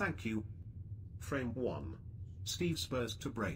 Thank you. Frame 1. Steve Spurs to break.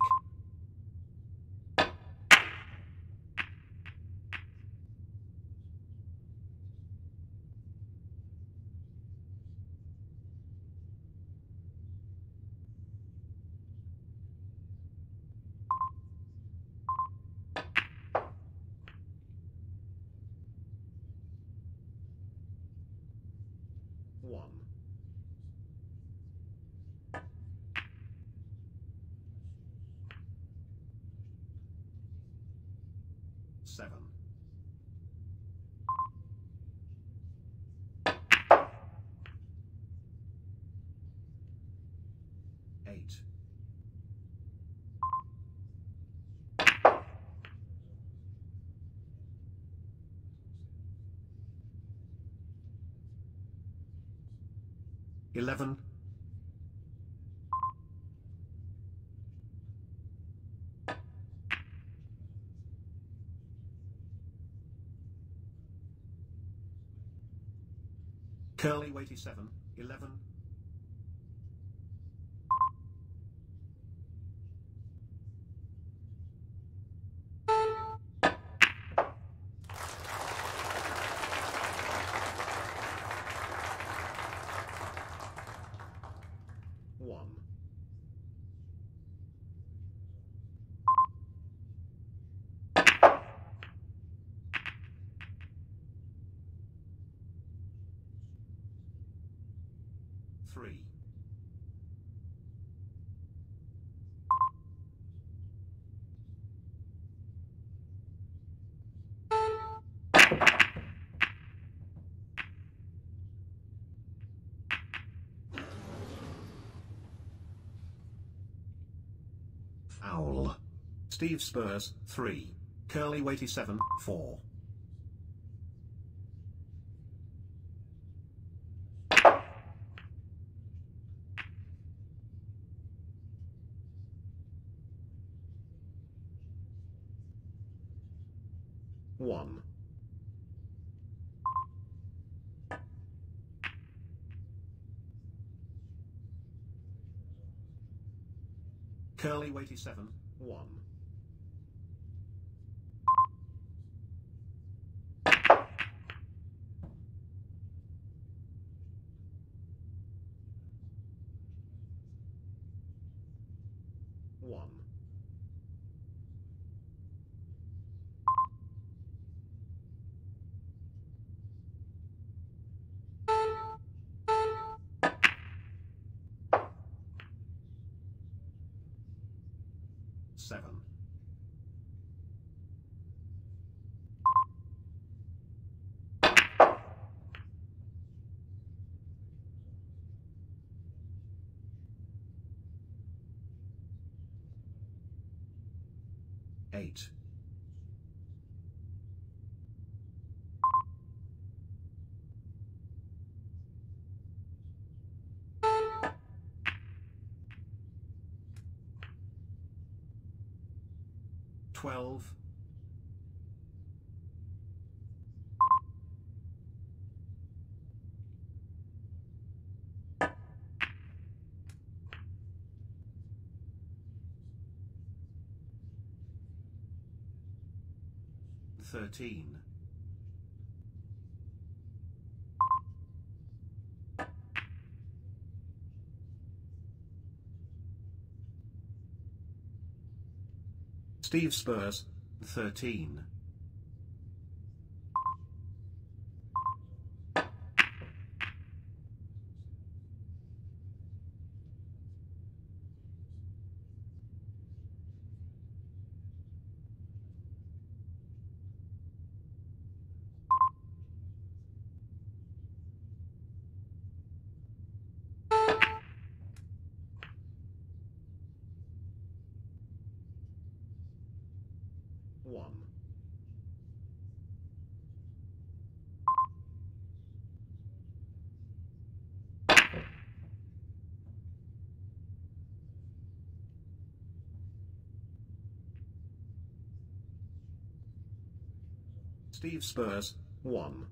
11. Curly weighty 7, 11. Owl. Steve Spurs, 3. Curly weighty 7, 4. One. Curly weighty 7, 1. One. 8. Twelve. Thirteen. Steve Spurs, 13. One. Steve Spurs, 1.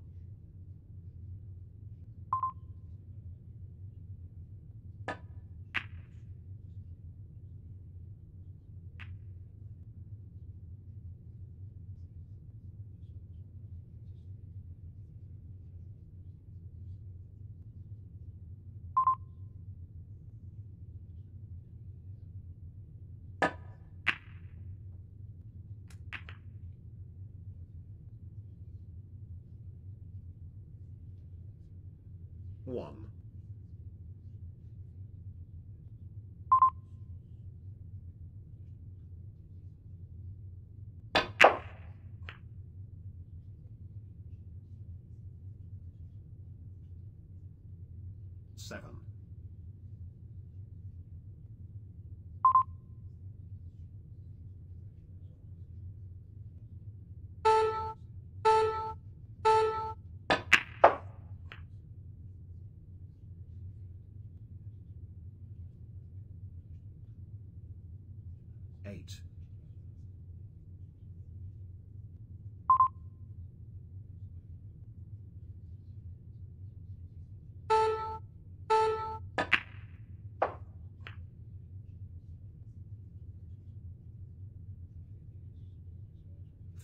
1. Seven.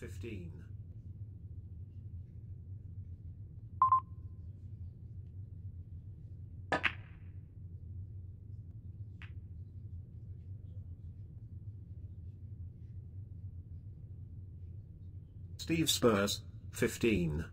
15. Steve Spurs, 15.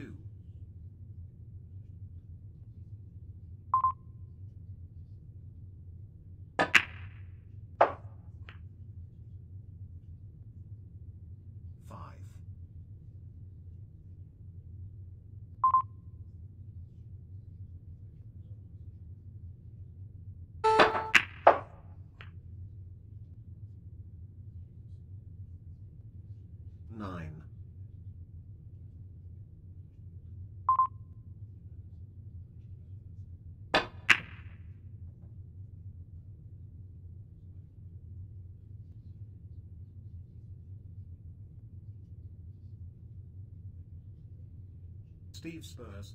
2. Steve Spurs,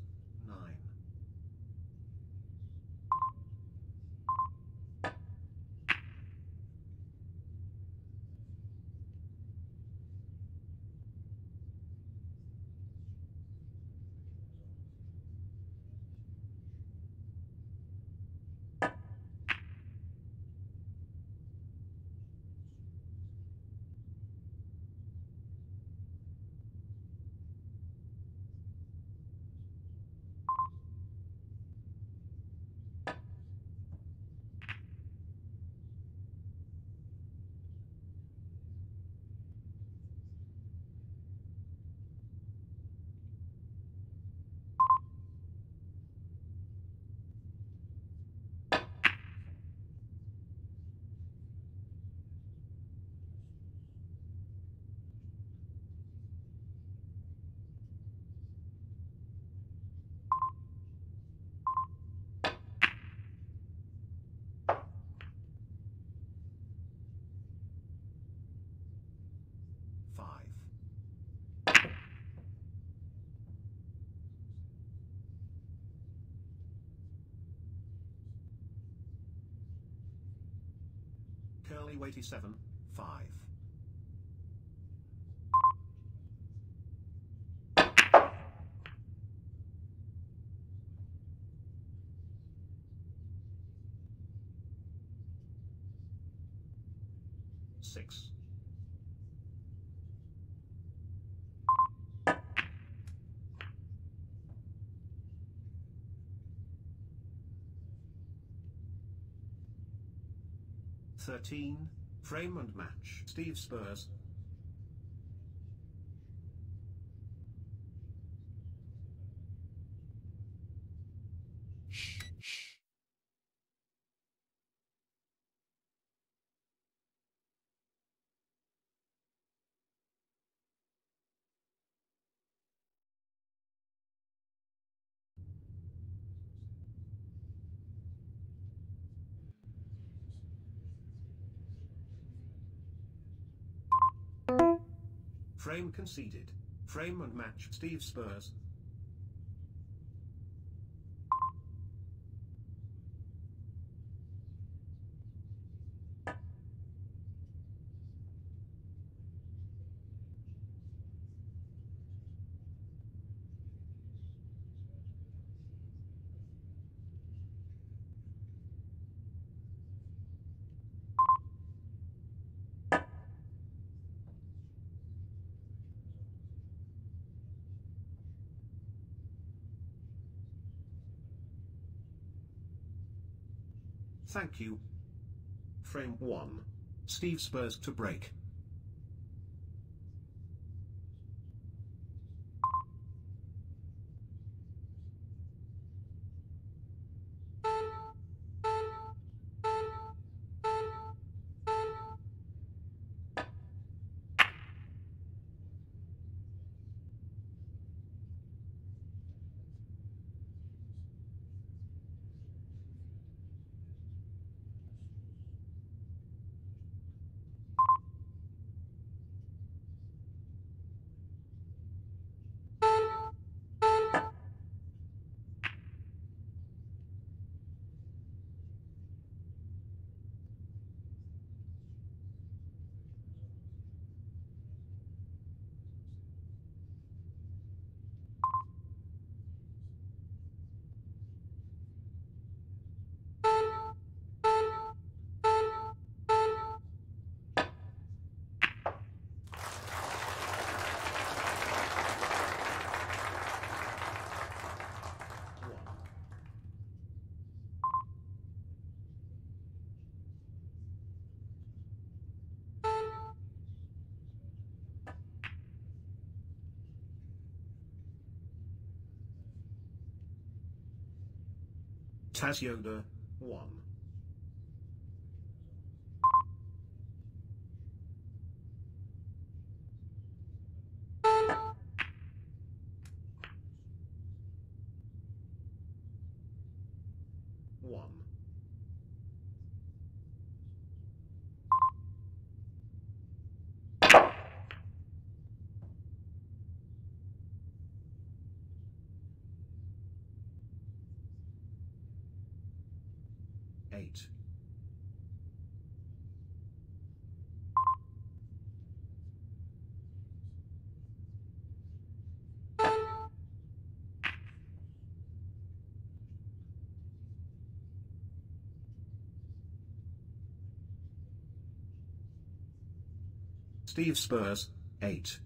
9. Curly 87, 5. Six. Thirteen. Frame and match. Steve Spurs. Frame conceded. Frame and match. Steve Spurs. Thank you. Frame 1. Steve Spurs to break. Taz Yoda, 8. Steve Spurs, 8.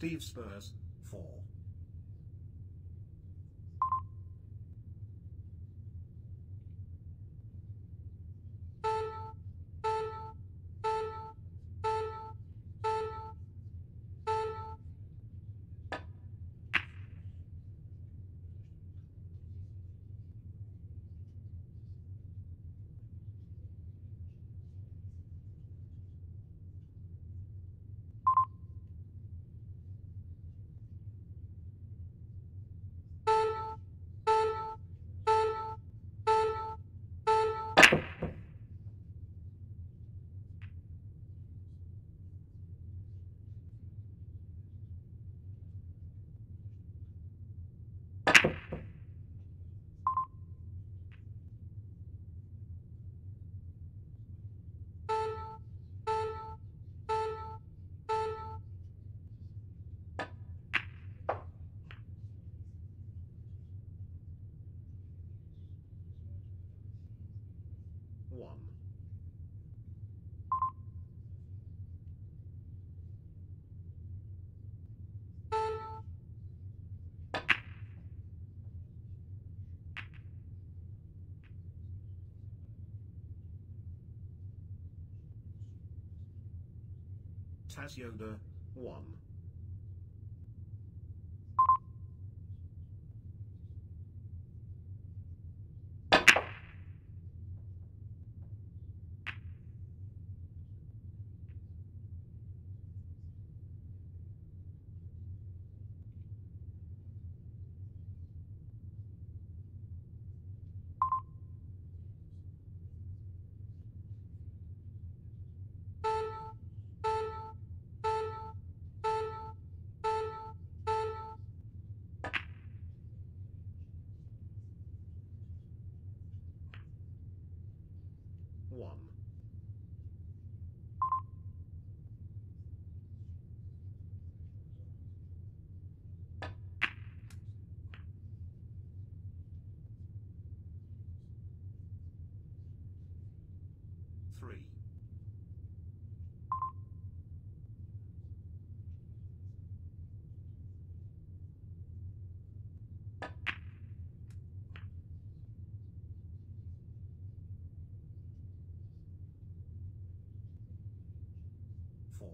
Steve Spurs, Taz Yoda, 1. One. Three. Four.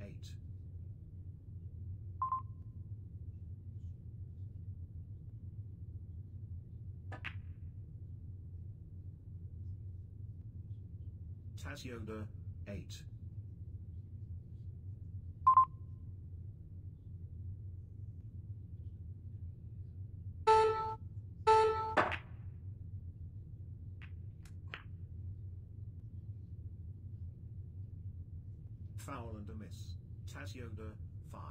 Eight. Taz Yoda, 8. Foul and a miss. Taz Yoda, 5.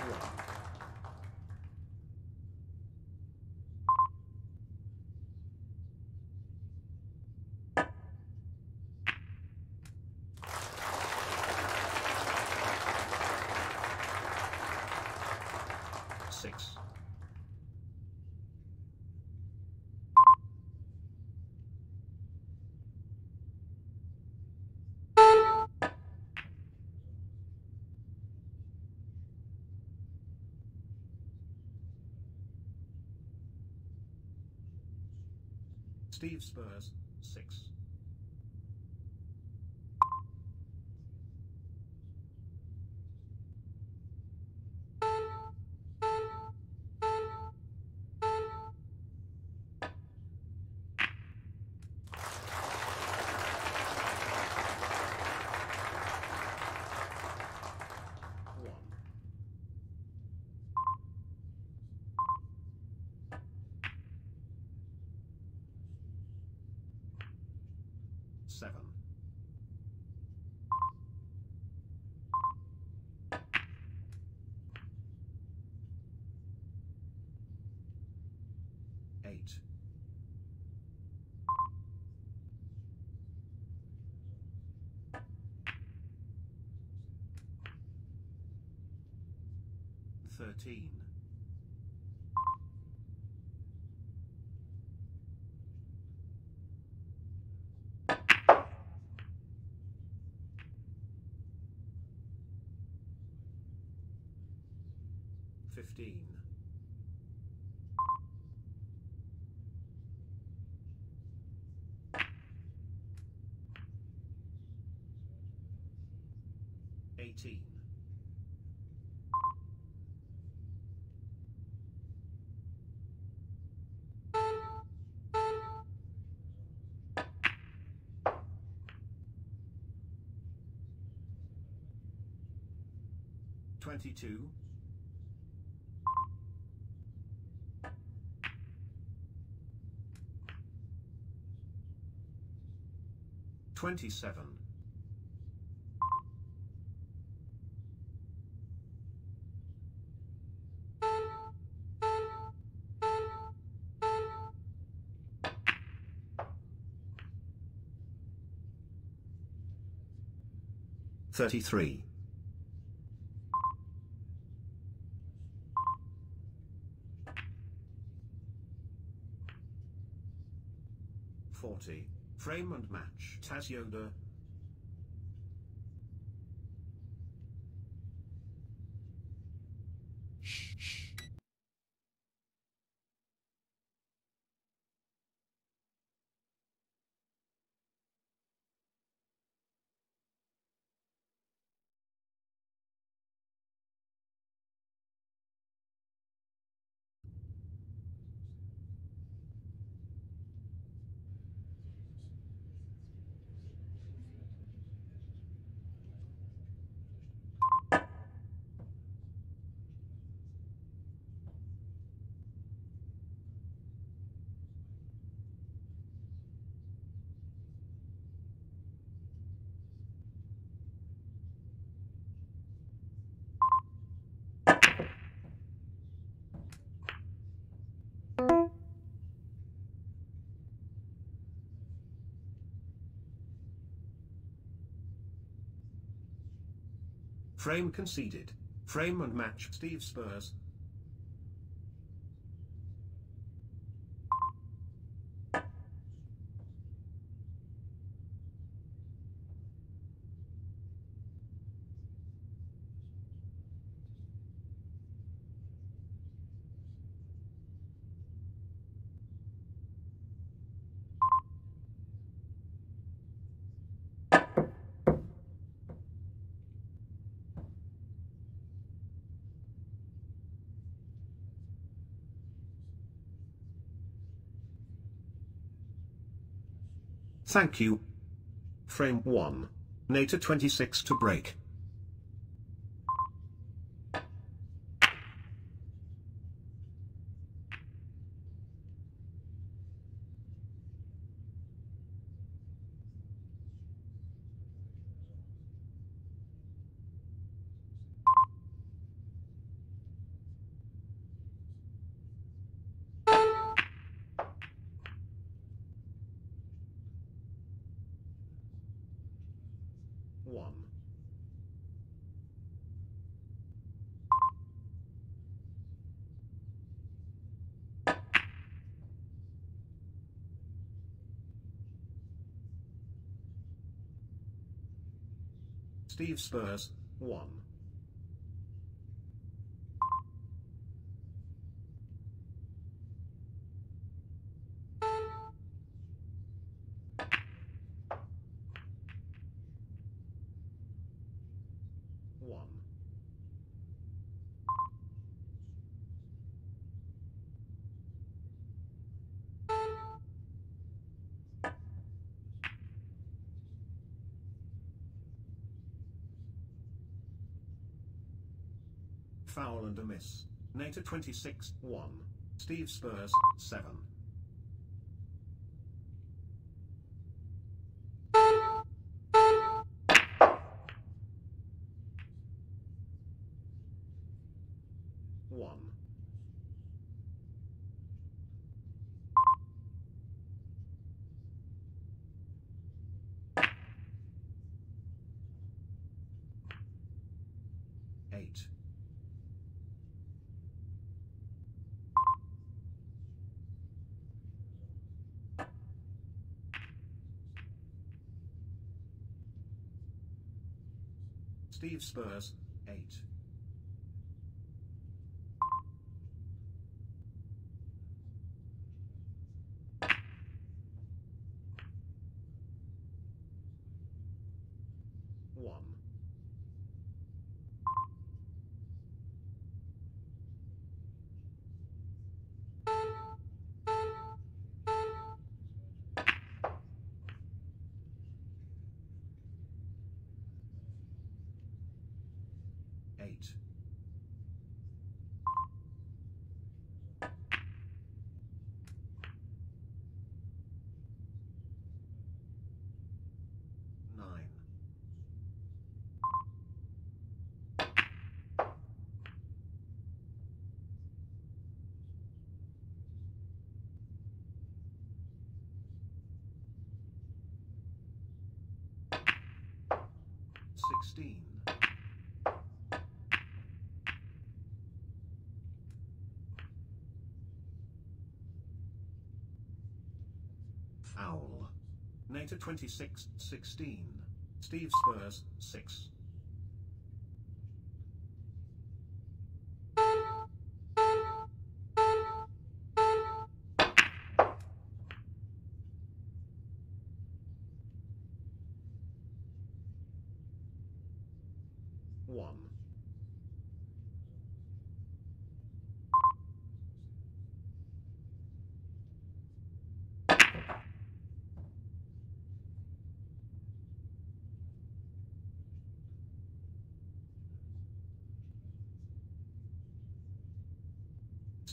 One. Six. Steve Spurs, 6. 7. Eight. Thirteen. Fifteen. Eighteen. Twenty-two. Twenty-seven. Thirty-three. Forty. Frame and match. Taz Yoda. Frame conceded. Frame and match. Steve Spurs. Thank you. Frame 1. Nater 26 to break. One. Steve Spurs, 1. One. Foul and a miss. Nater 26, 1. Steve Spurs, 7. 1. Eight. Steve Spurs, 16. Foul. Nata 26, 16. Steve Spurs, 6.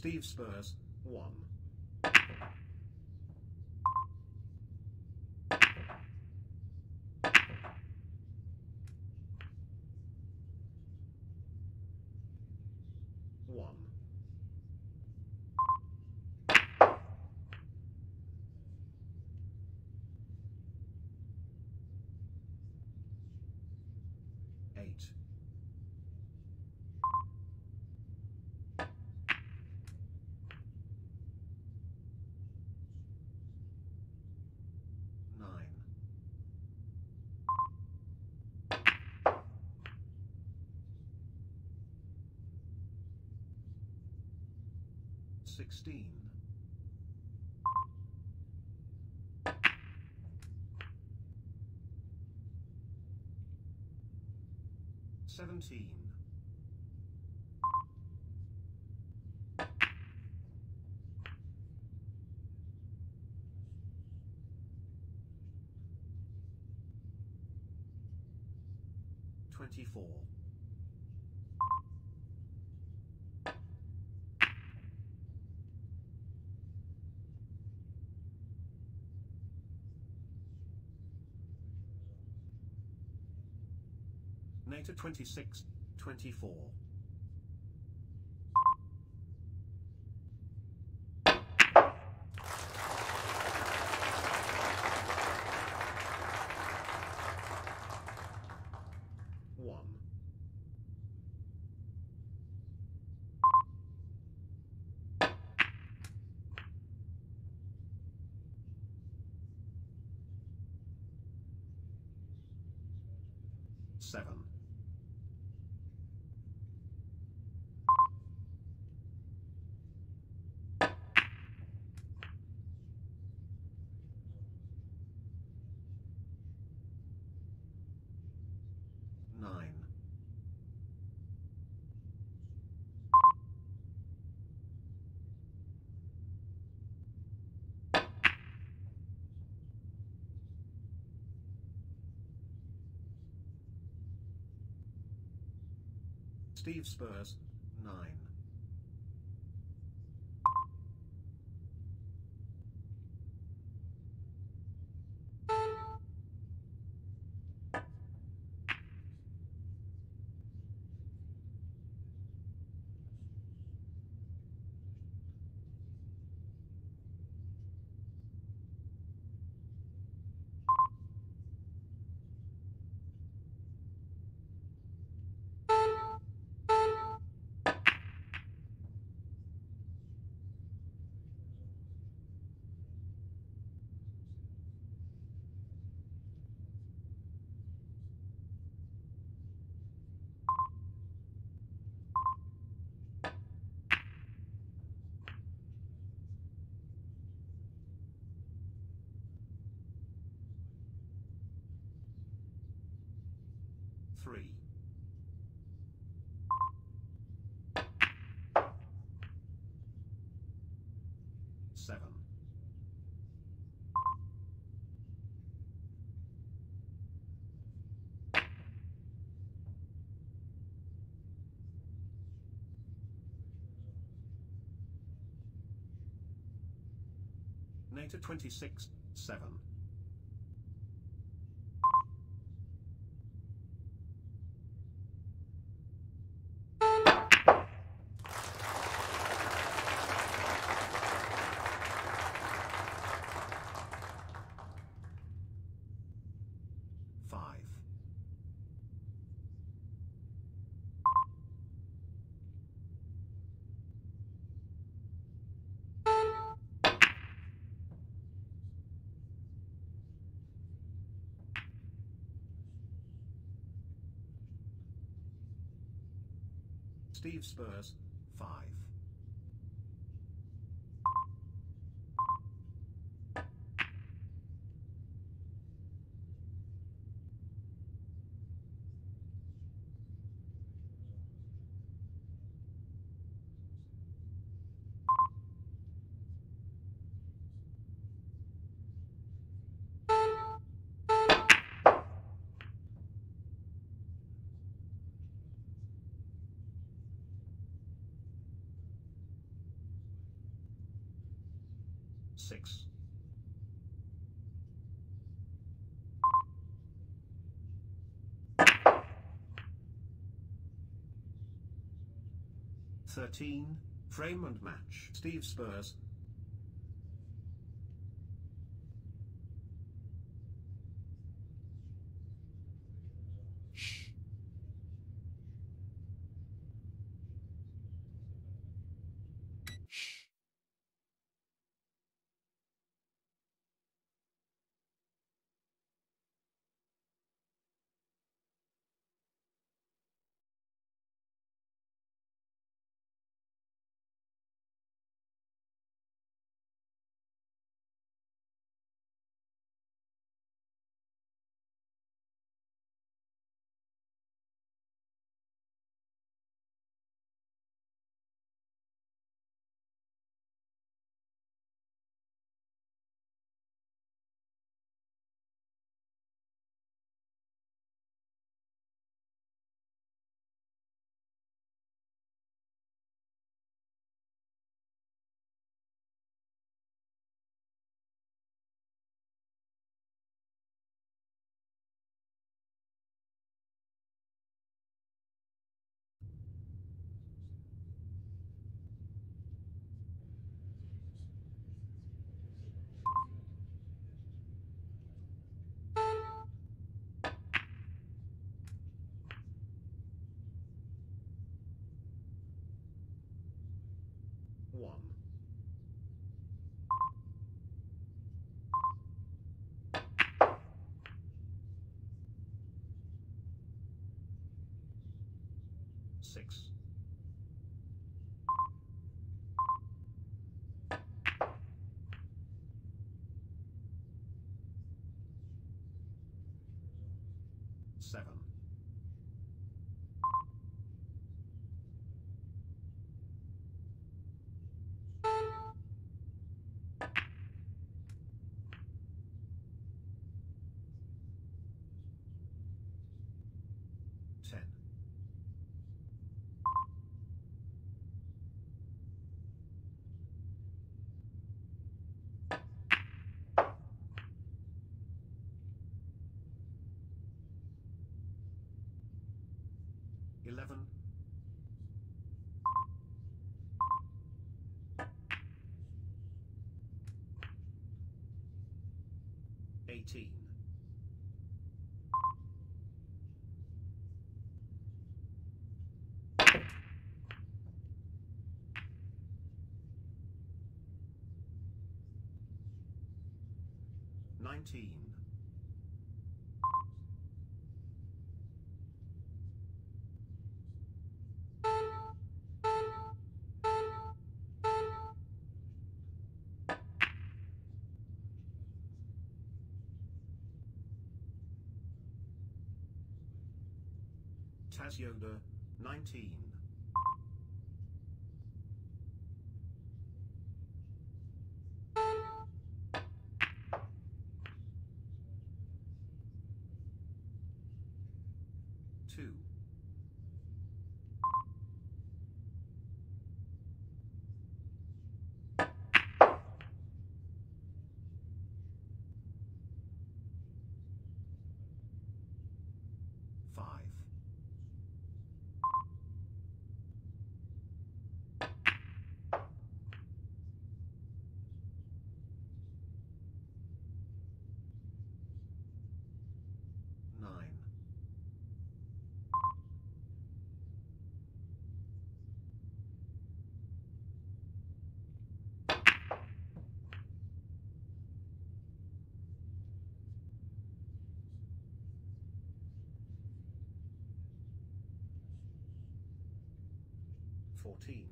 Steve Spurs, 16. Seventeen. Twenty-four. NateR 26, 24. One. Seven. Nine. Steve Spurs, 9. Three. Seven. NateR 26, 7. Five. Steve Spurs, 5. Six. Thirteen. Frame and match. Steve Spurs. One. Six. Seven. 18. Nineteen. Taz Yoda, 19. Two. 14.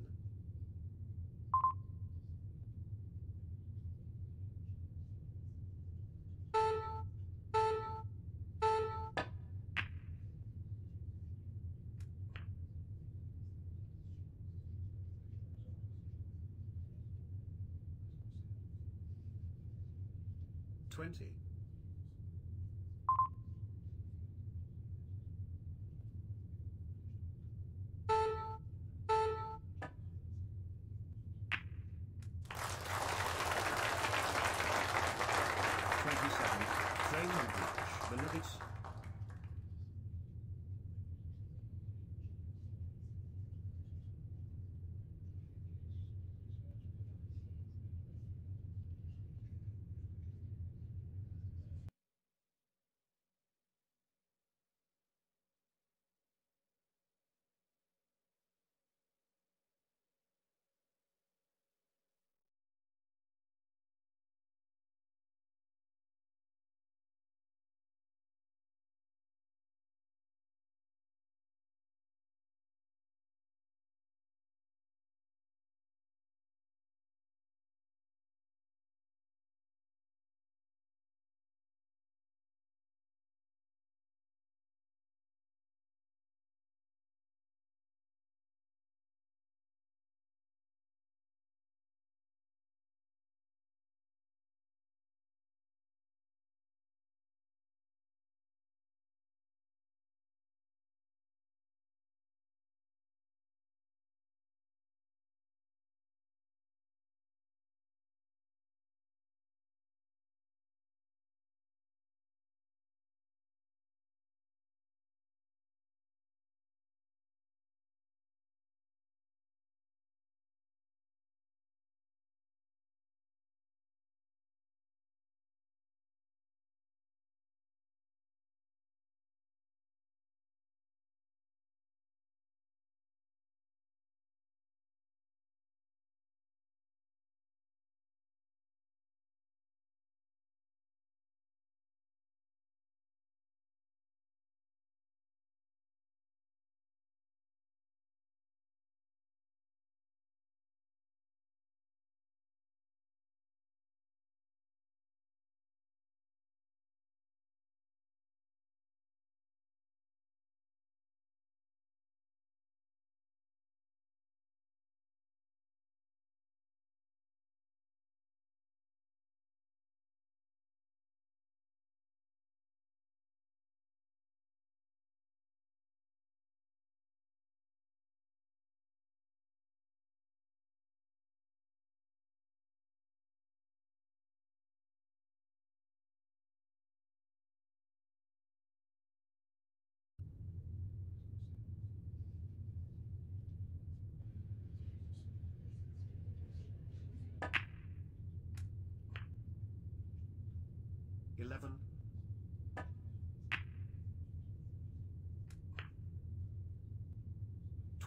Twenty.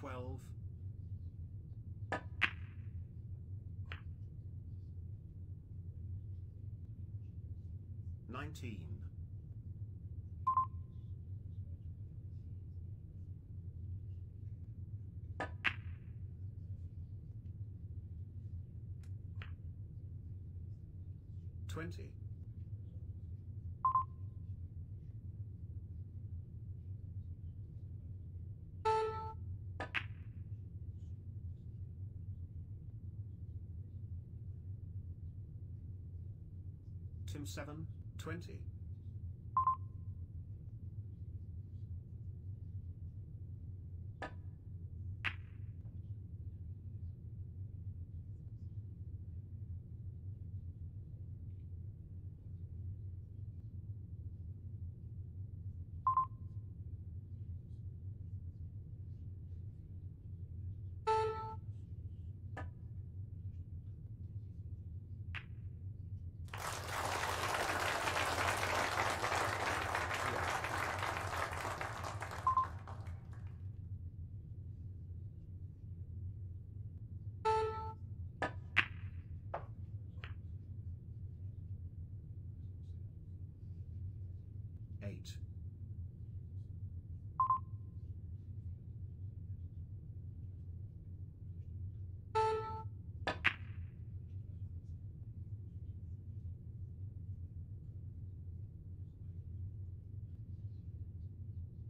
12. Nineteen. Tim 7, 20.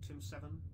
227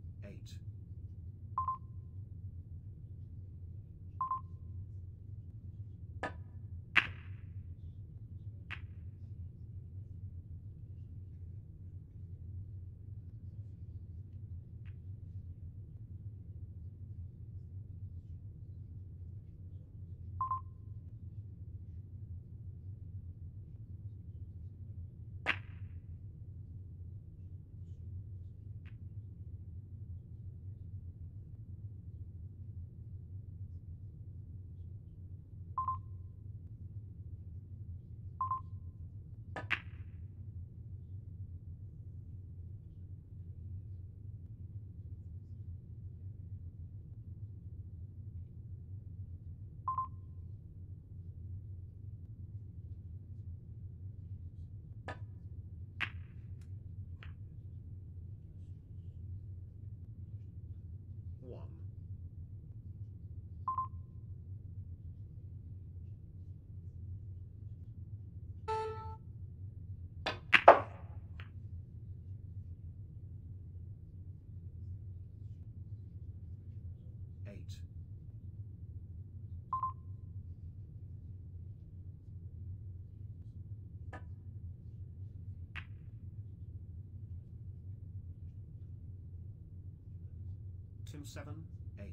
Tim 7, 8.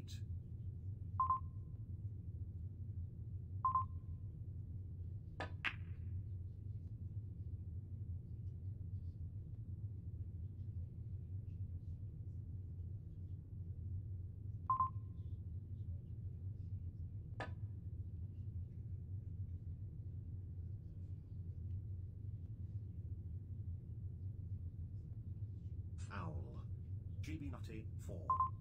Owl. GB Nutty 4.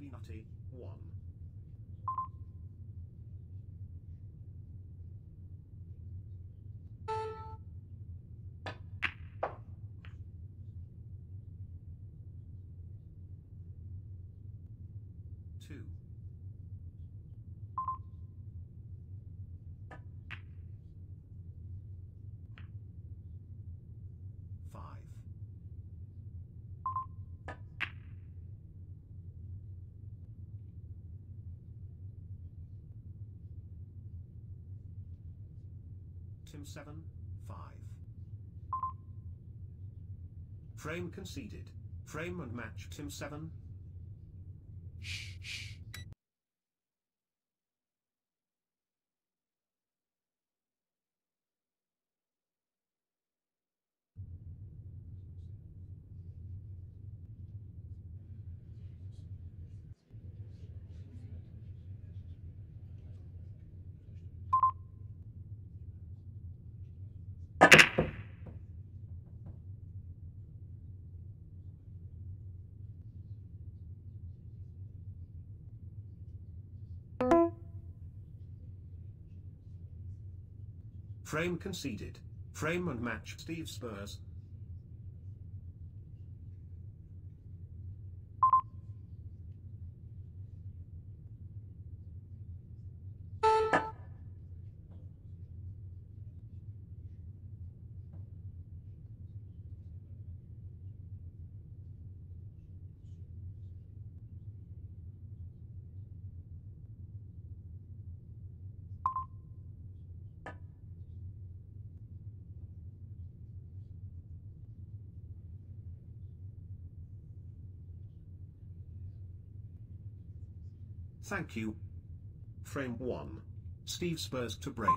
Nutty 1. Two. Tim 7, 5. Frame conceded. Frame and match Tim 7. Frame conceded. Frame and match Steve Spurs. Thank you. Frame 1. Steve Spurs to break.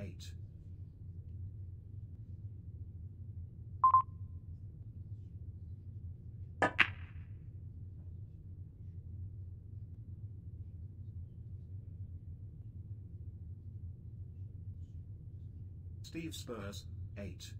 8. Steve Spurs, 8.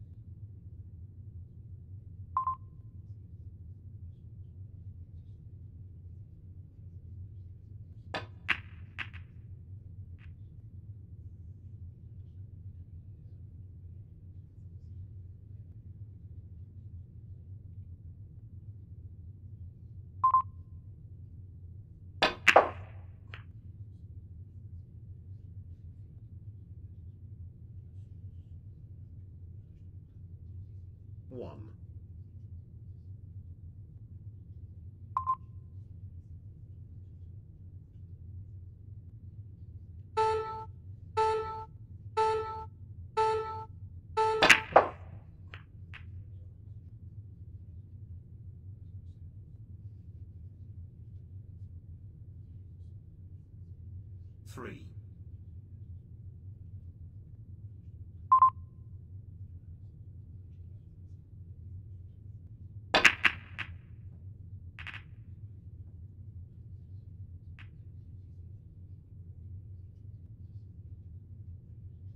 Three.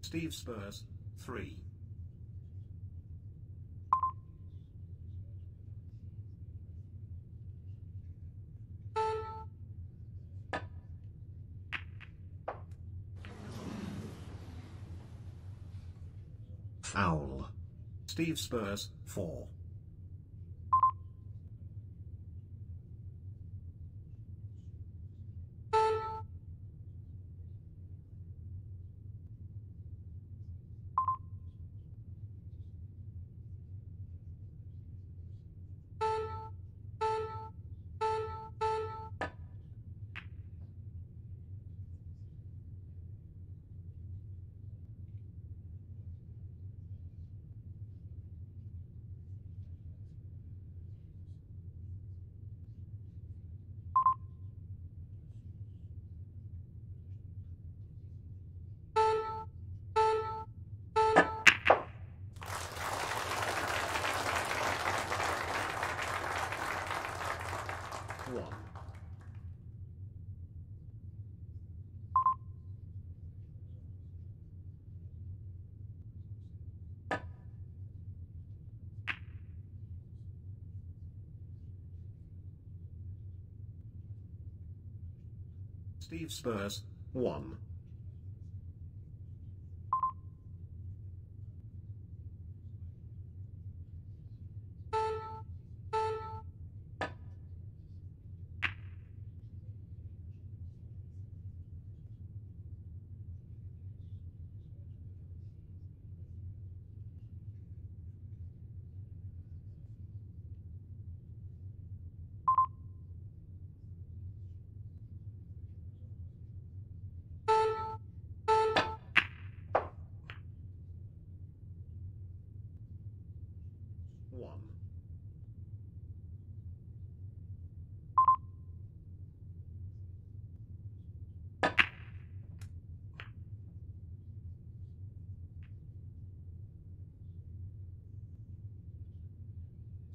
Steve Spurs, 3. Foul. Steve Spurs, 4. Steve Spurs, 1. One.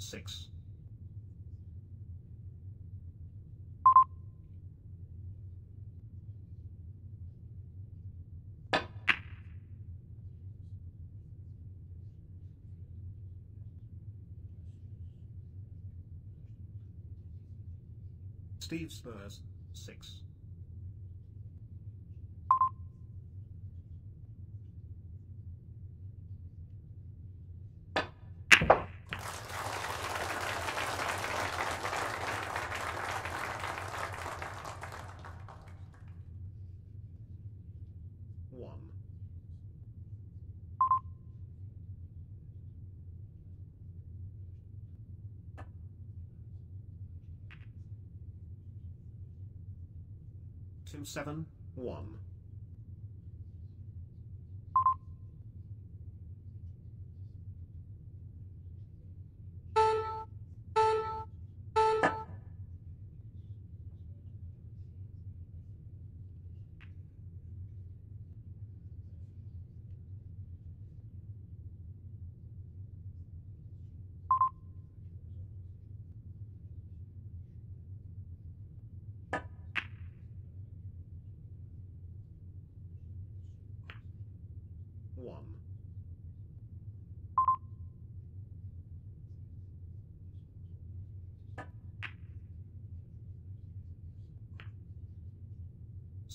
Six. Steve Spurs, 6. 271.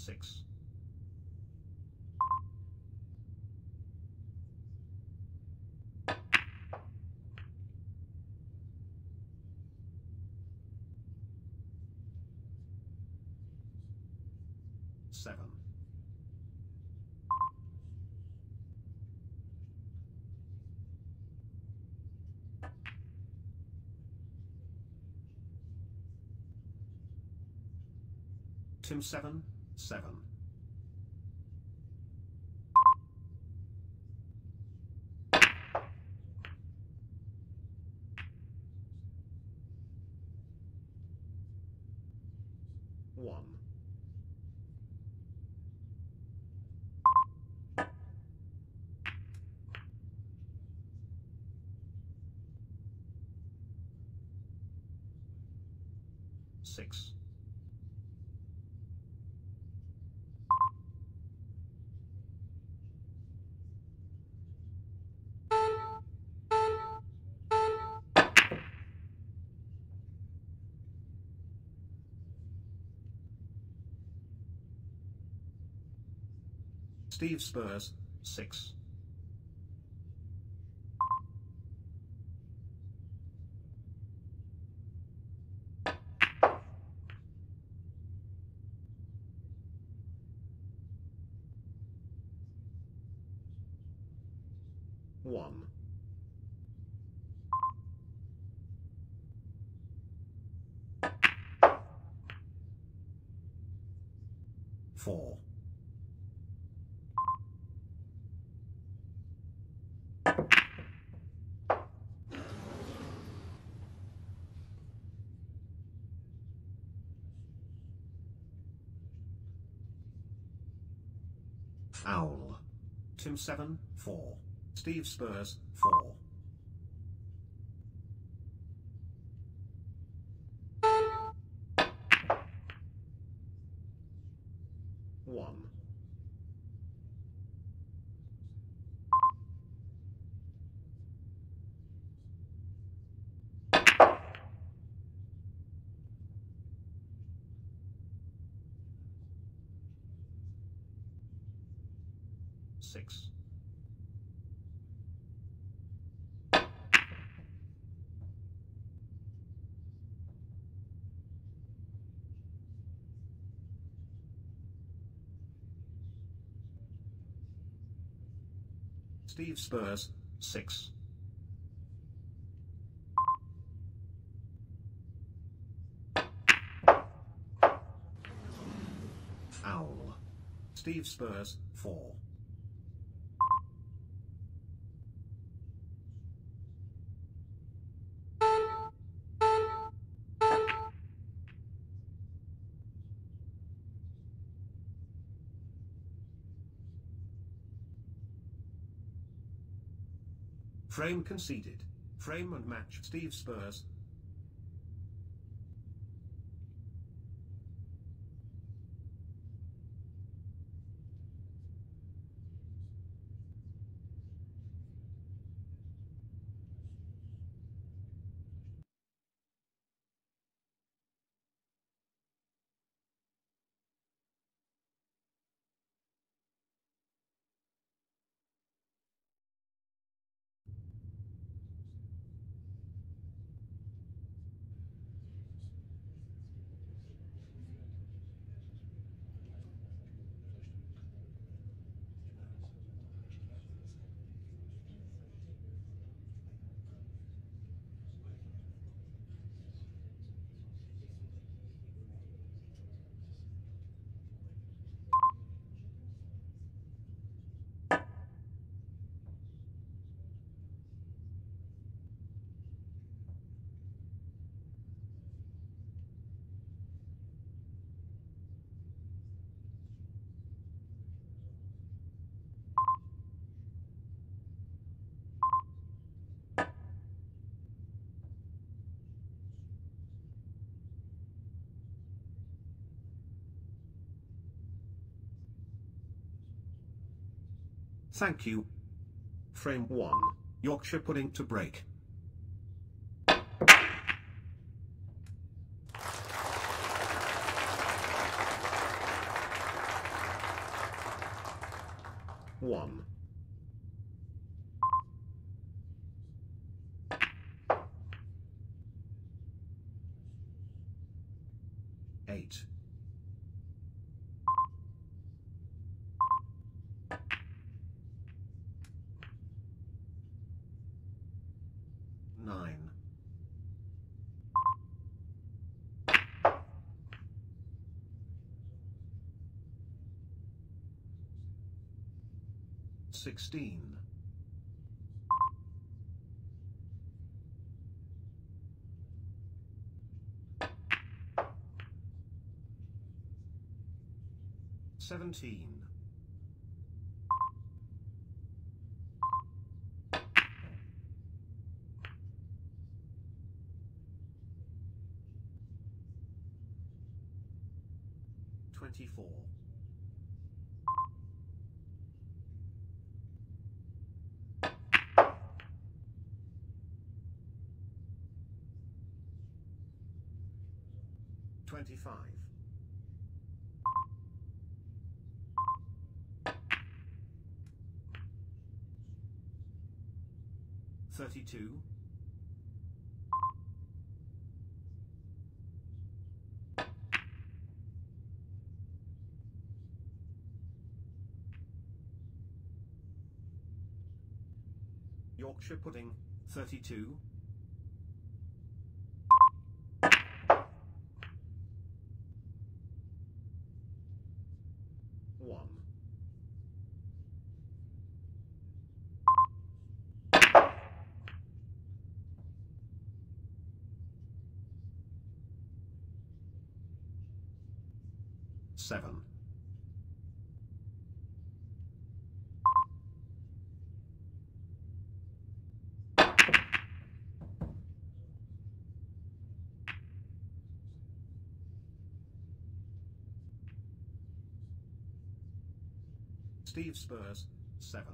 Six. Seven. Tim 7, 7. One. Six. Steve Spurs, 6. One. Four. Owl. Tim 7, 4. Steve Spurs, 4. 1. Six. Steve Spurs, 6. Owl. Steve Spurs, 4. Frame conceded. Frame and match Steve Spurs, Thank you. Frame 1. Yorkshire pudding to break. 16. Seventeen. Twenty-five. Thirty-two. Yorkshire pudding, 32. 7. Steve Spurs, 7.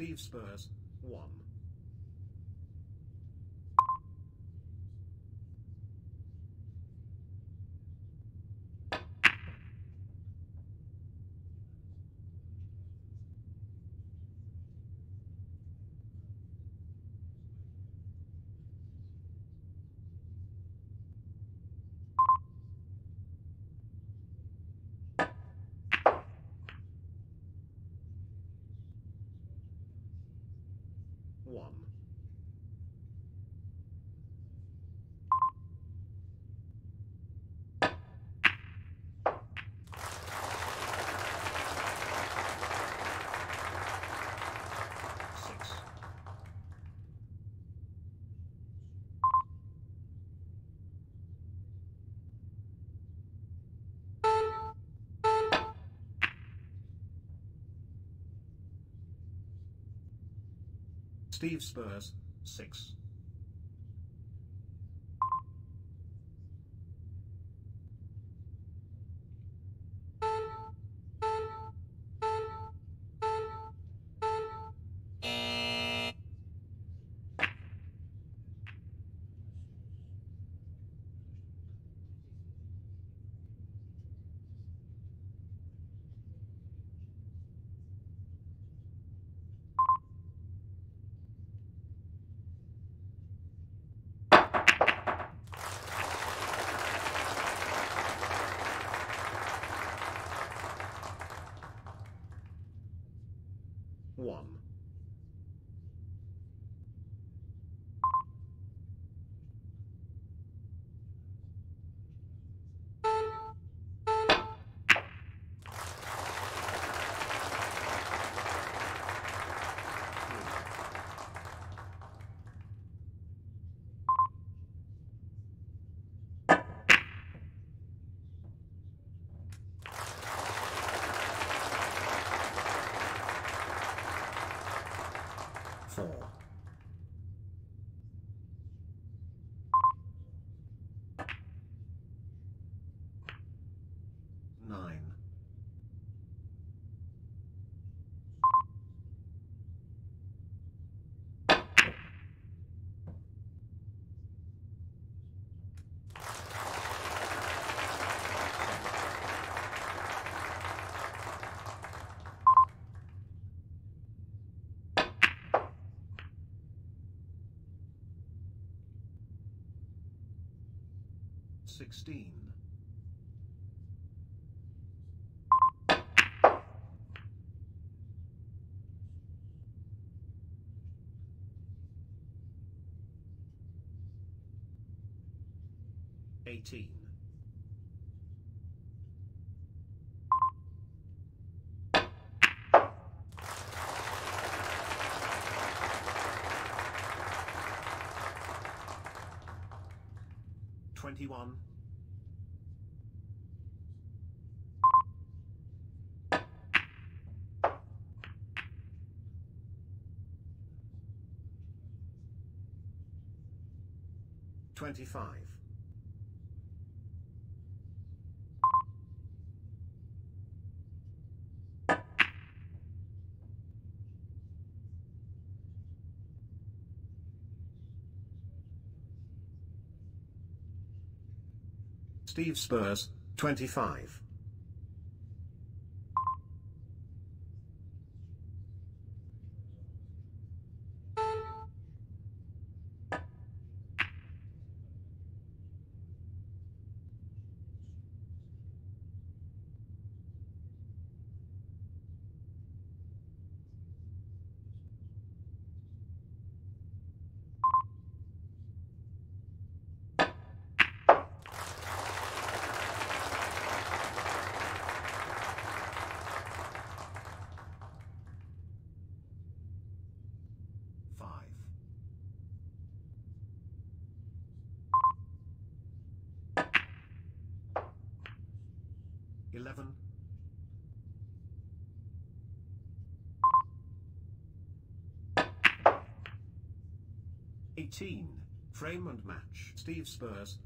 Steve Spurs, 1. One. Six. Steve Spurs, 6. One. 16. Eighteen. Twenty-one. 25. Steve Spurs, 25. 18. Frame and match. Steve Spurs,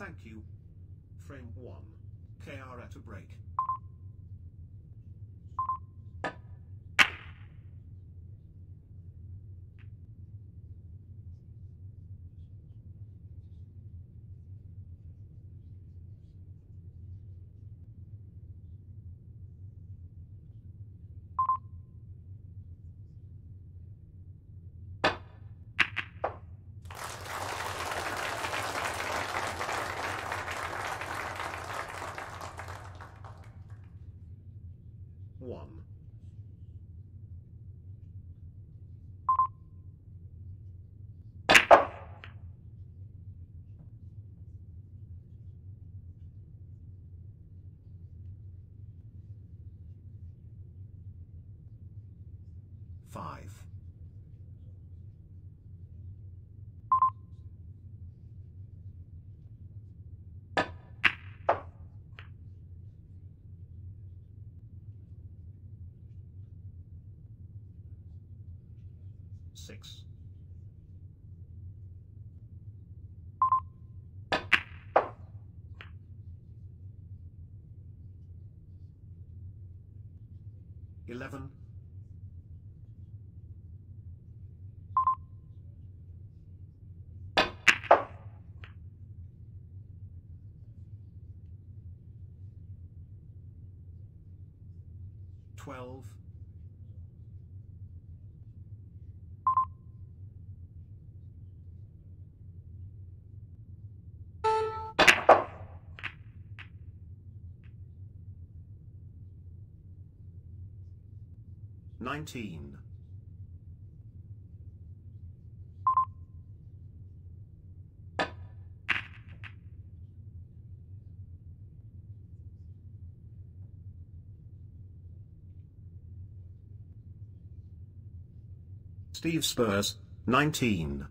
Thank you. Frame 1. KR at a break. 5. Six. Eleven Twelve. Nineteen. Steve Spurs, 19.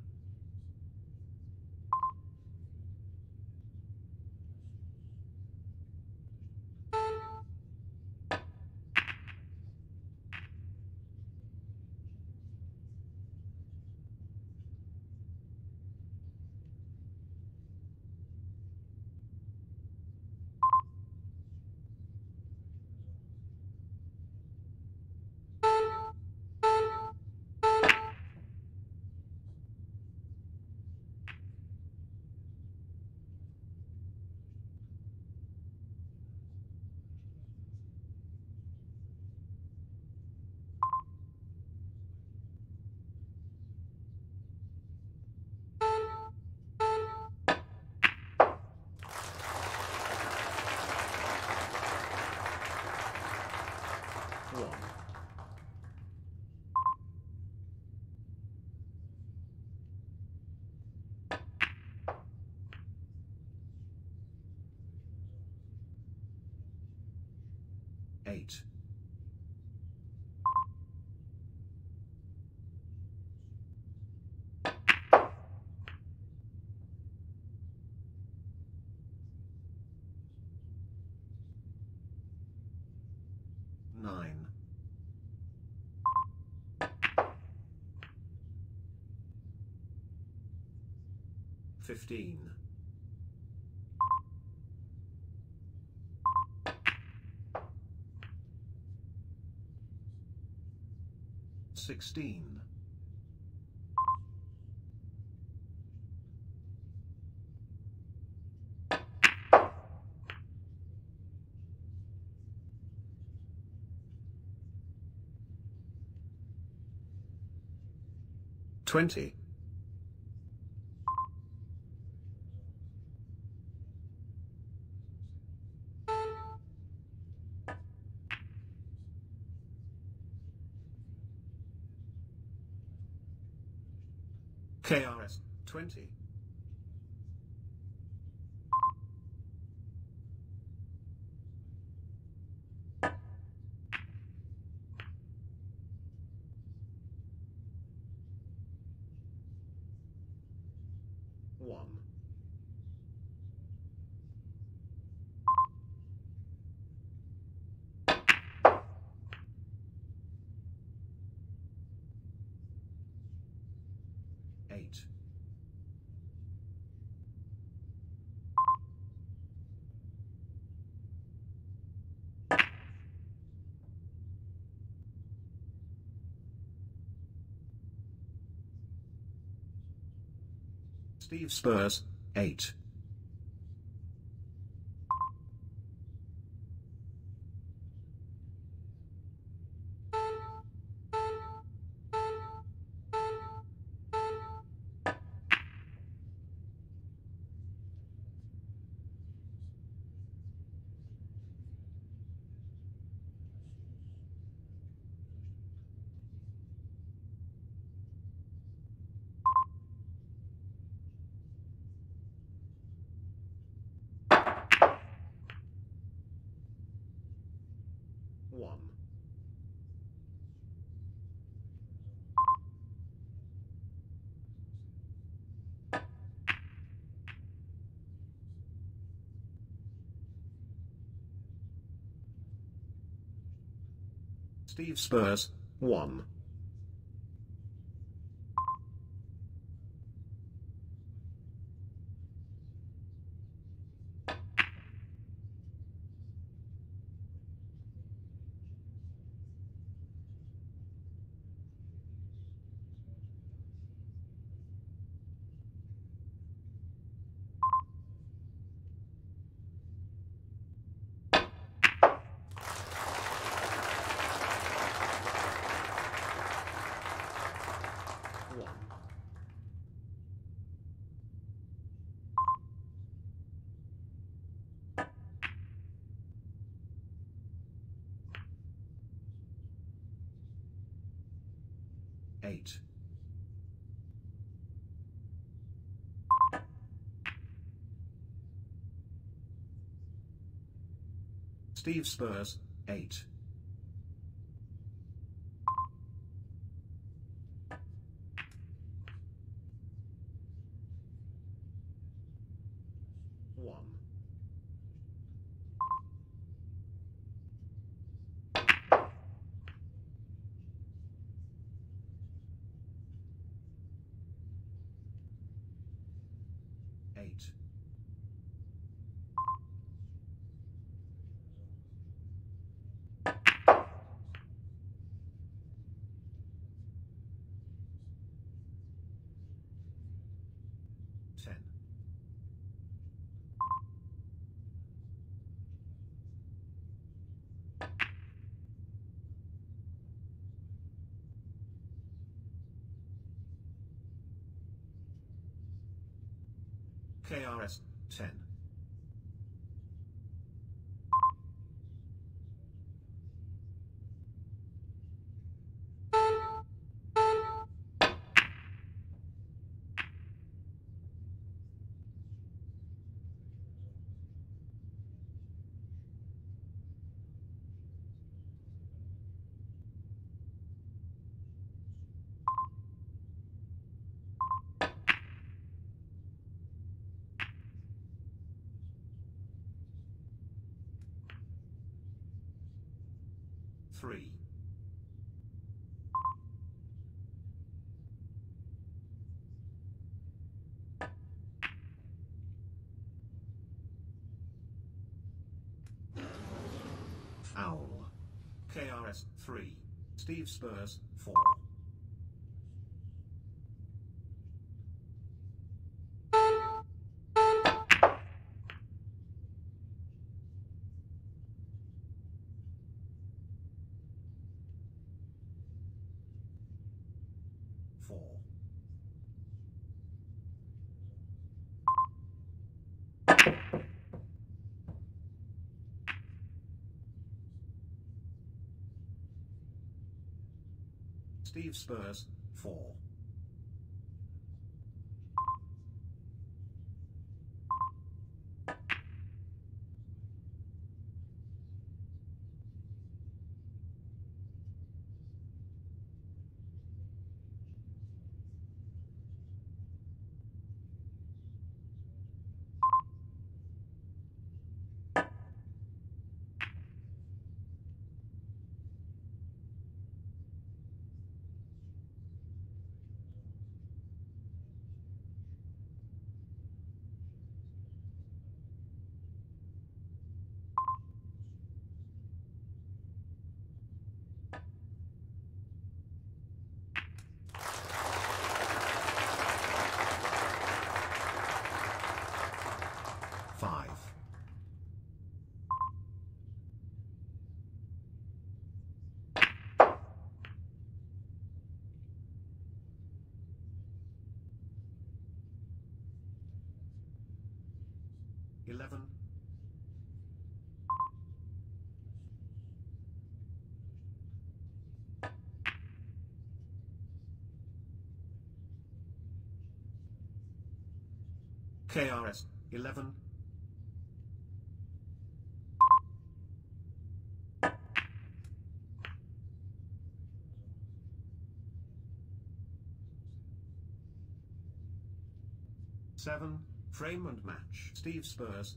15. Sixteen. Twenty. Steve Spurs, 8. One. Steve Spurs, 1. One. Eight. Steve Spurs, 8. One. Eight. Ten. KRS 10. 3. Owl. KRS 3. Steve Spurs 4. Steve Spurs 4. Five. Eleven. KRS 11. Seven, frame and match. Steve Spurs.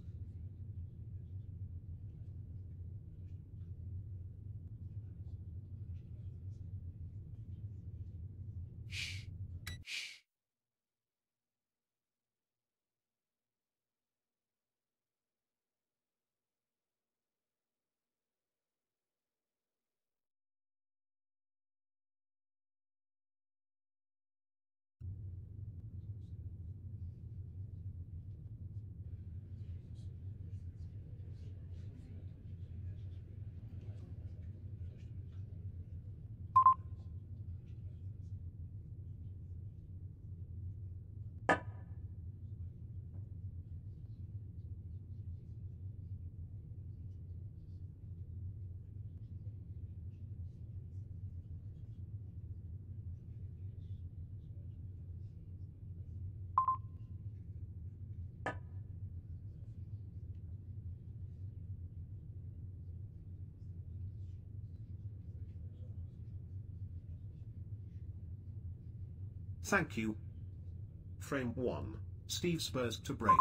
Thank you. Frame 1. Steve Spurs to break.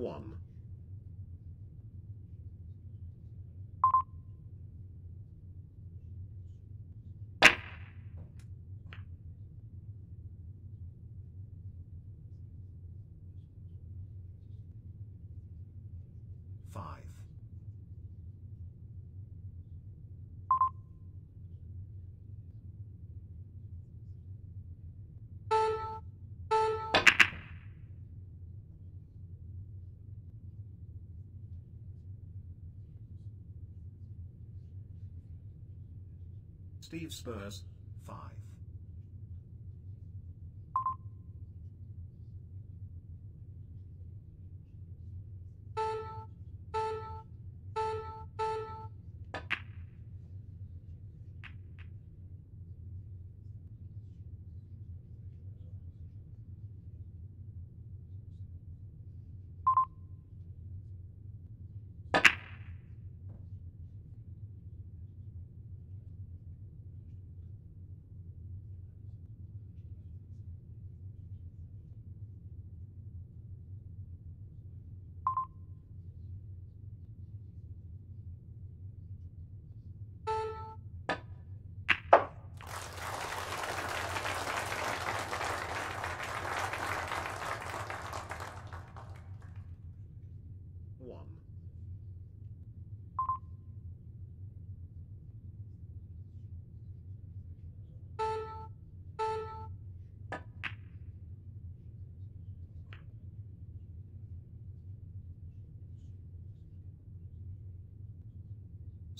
1. Five. Steve Spurs, 5. One.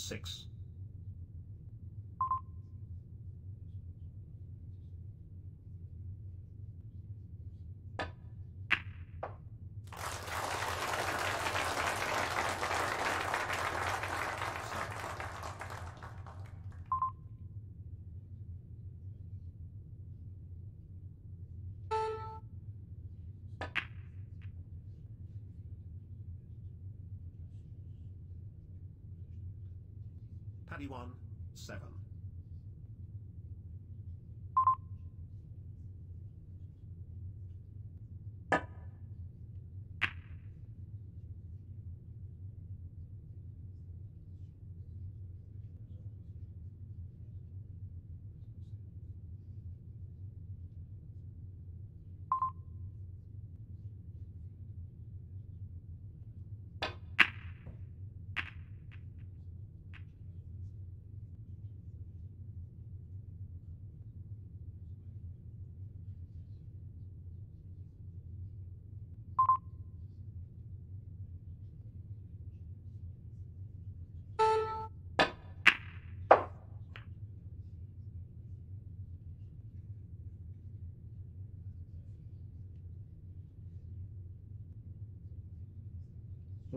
Six. 91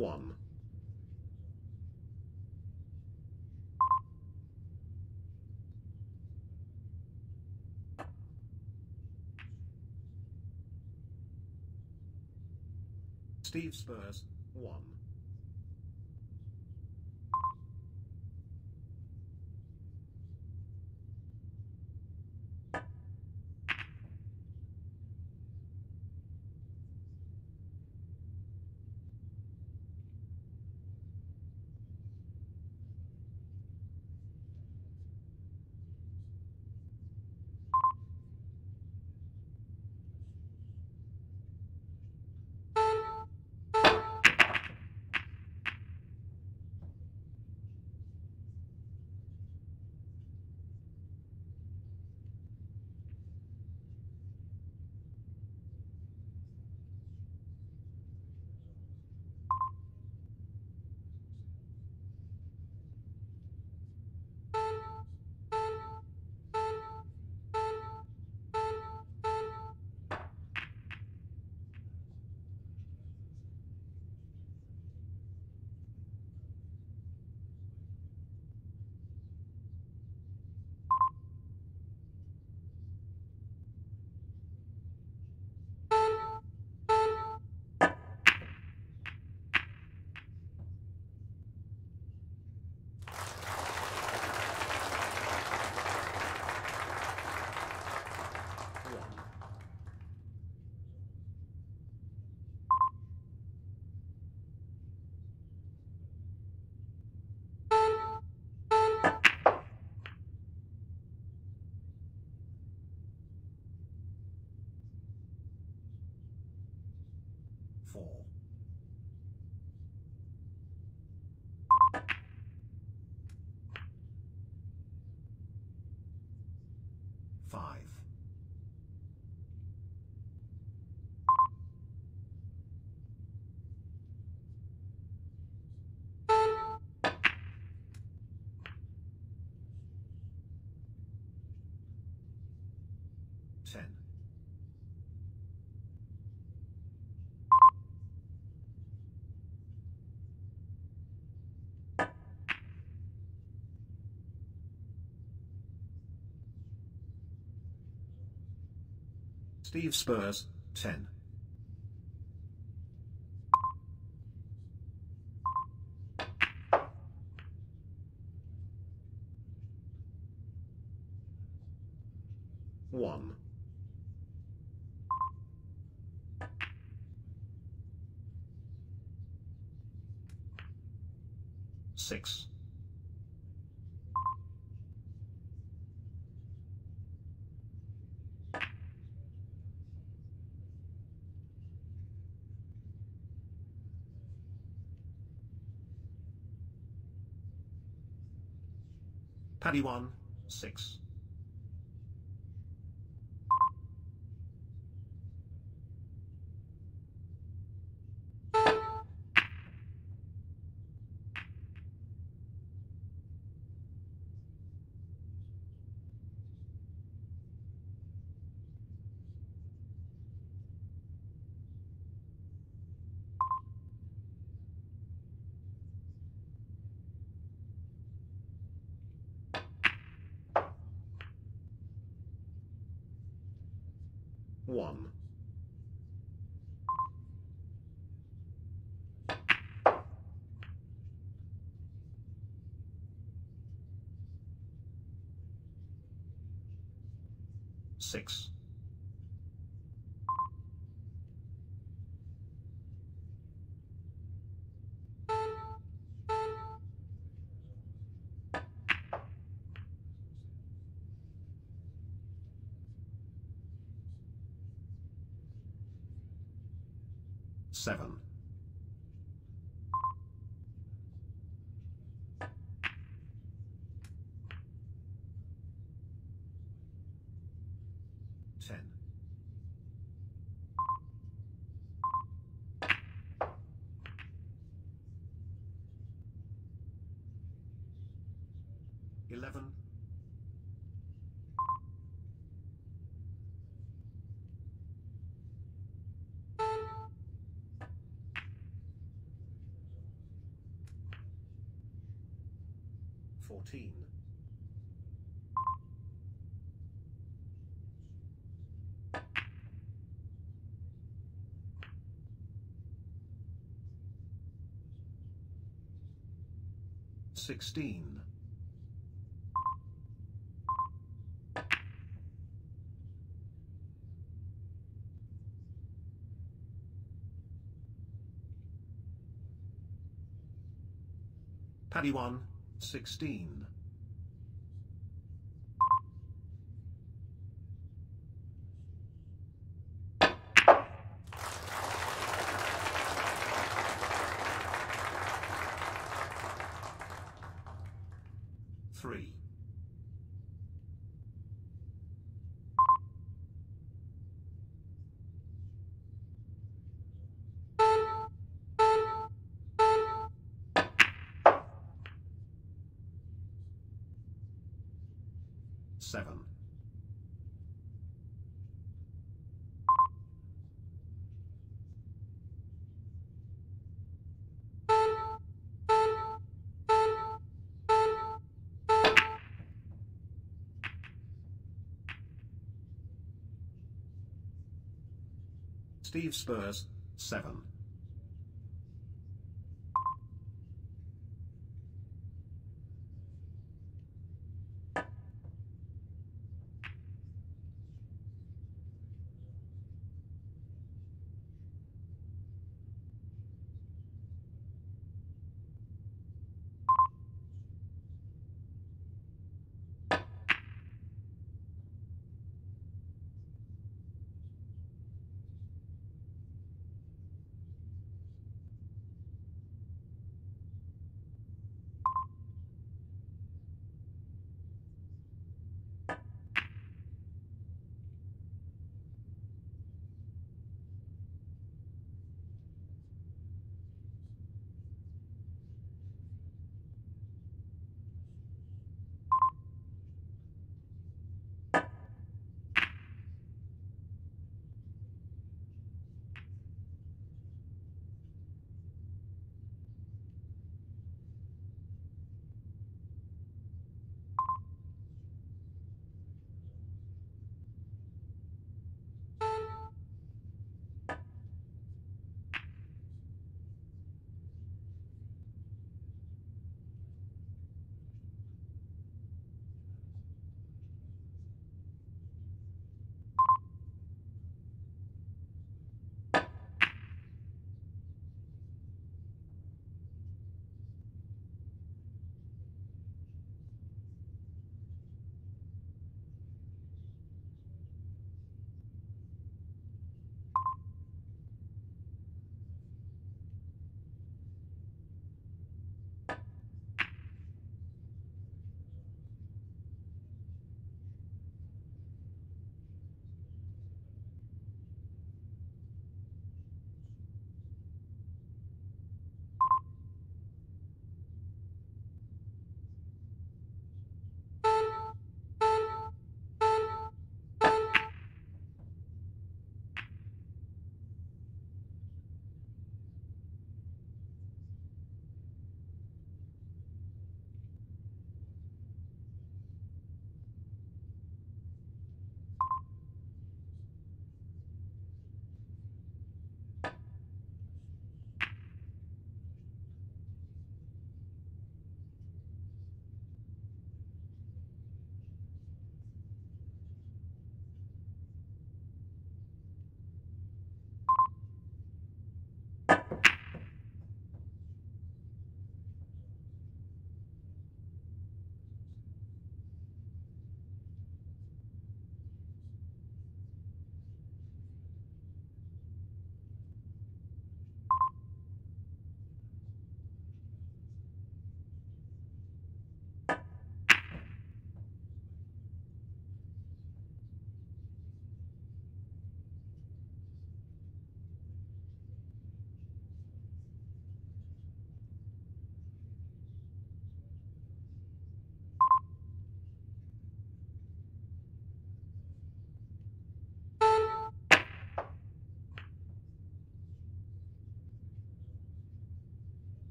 1. Steve Spurs, Steve Spurs, 10. One. Six. Paddy 1, 6. One. Six. Seven. 14. Sixteen. Paddy 1, 16. Three. Seven. Steve Spurs, 7.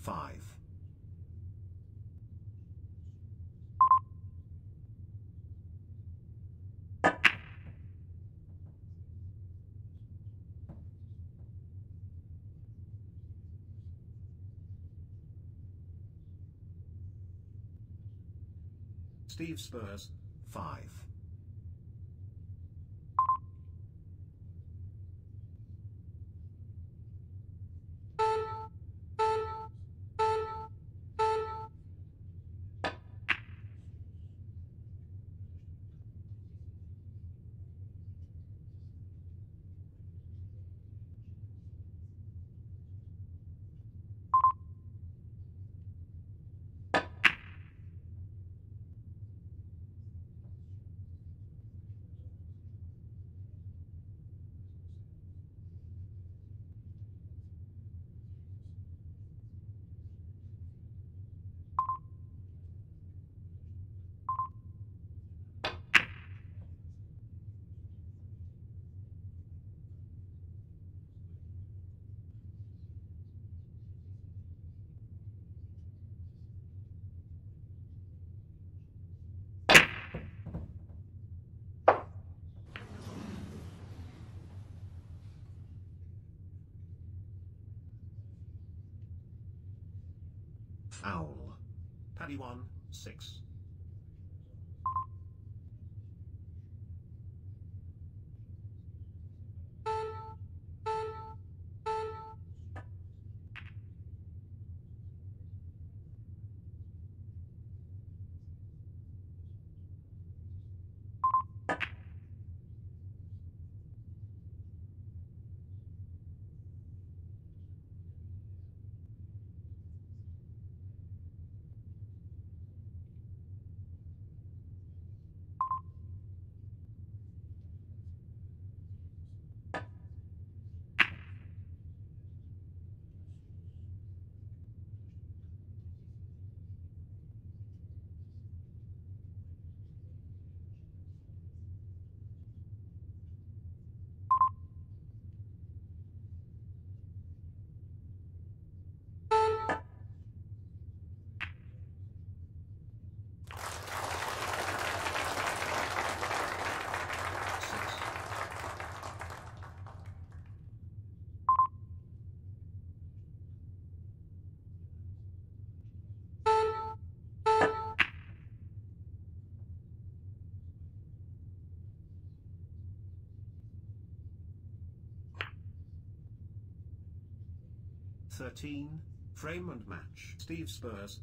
5. Steve Spurs, 5. Foul. Paddy 1, 6. 13, frame and match. Steve Spurs,